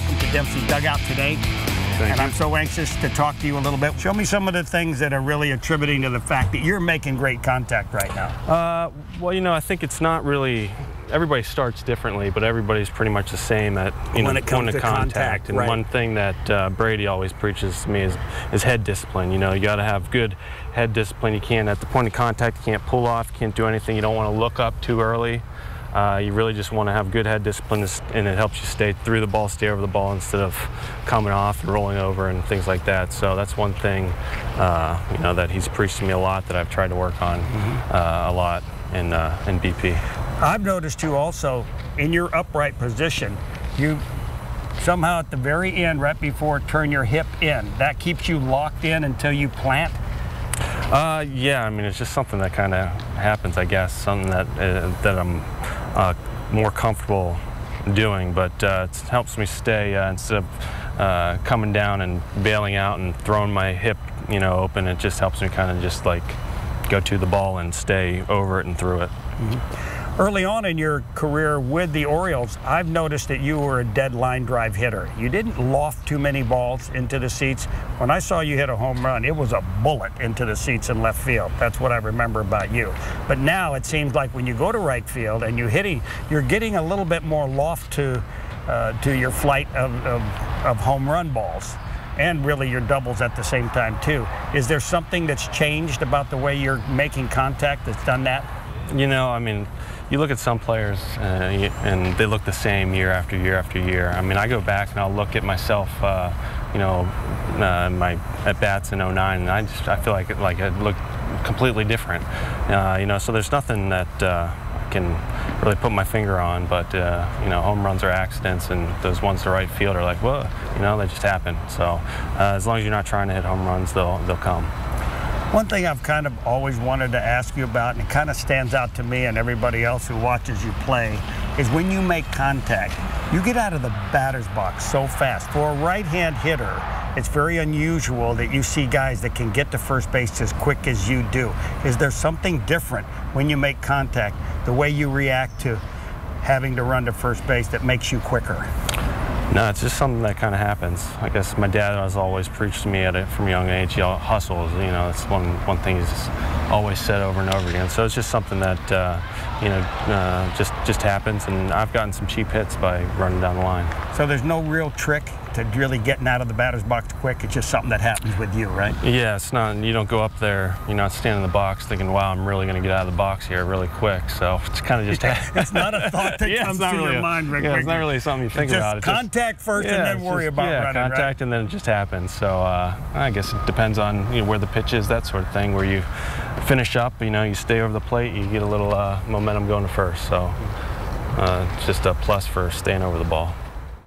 Dempsey dugout today. Thank and you. I'm so anxious to talk to you a little bit. Show me some of the things that are really attributing to the fact that you're making great contact right now. Uh, well, you know, I think it's not really. Everybody starts differently, but everybody's pretty much the same at you When know it comes point to of contact. contact, and right. one thing that uh, Brady always preaches to me is is head discipline. You know, you got to have good head discipline. You can't at the point of contact, you can't pull off, you can't do anything. You don't want to look up too early. Uh, you really just want to have good head discipline, and it helps you stay through the ball, stay over the ball instead of coming off and rolling over and things like that. So that's one thing, uh, you know, that he's preached to me a lot that I've tried to work on uh, a lot in uh, in BP. I've noticed too also in your upright position, you somehow at the very end, right before turn your hip in, that keeps you locked in until you plant. Uh, yeah, I mean, it's just something that kind of happens, I guess, something that uh, that I'm uh, more comfortable doing, but uh, it helps me stay uh, instead of uh, coming down and bailing out and throwing my hip, you know, open. It just helps me kind of just like go to the ball and stay over it and through it. Early on in your career with the Orioles, I've noticed that you were a dead line drive hitter. You didn't loft too many balls into the seats. When I saw you hit a home run, it was a bullet into the seats in left field. That's what I remember about you. But now it seems like when you go to right field and you hitting, you're getting a little bit more loft to uh, to your flight of, of, of home run balls and really your doubles at the same time too. Is there something that's changed about the way you're making contact that's done that? You know, I mean, you look at some players uh, and they look the same year after year after year. I mean, I go back and I'll look at myself, uh, you know, uh, my at bats in 09, and I just I feel like it, like it looked completely different. Uh, you know, so there's nothing that uh, I can really put my finger on, but you know, home runs are accidents, and those ones to right field are like, whoa, you know, they just happen. So as long as you're not trying to hit home runs, they'll they'll come. One thing I've kind of always wanted to ask you about, and it kind of stands out to me and everybody else who watches you play, is when you make contact, you get out of the batter's box so fast. For a right hand hitter, it's very unusual that you see guys that can get to first base as quick as you do. Is there something different when you make contact, the way you react to having to run to first base that makes you quicker? No, it's just something that kind of happens. I guess my dad has always preached to me at it from a young age. You know, hustle is, you know, it's one one thing he's always said over and over again. So it's just something that, uh, you know, uh, just just happens. And I've gotten some cheap hits by running down the line. So there's no real trick to really getting out of the batter's box quick. It's just something that happens with you, right? Yeah, it's not. You don't go up there. You're not standing in the box thinking, "Wow, I'm really going to get out of the box here really quick." So it's kind of just. It's not a thought that yeah, comes not to really your a- mind, Rick. Yeah, it's not really something you think just about. It contact first yeah, and then worry just- about yeah, running, contact and then it just happens. So uh, I guess it depends on you know, where the pitch is, that sort of thing. Where you finish up, you know, you stay over the plate, you get a little uh, momentum going to first. So uh, it's just a plus for staying over the ball.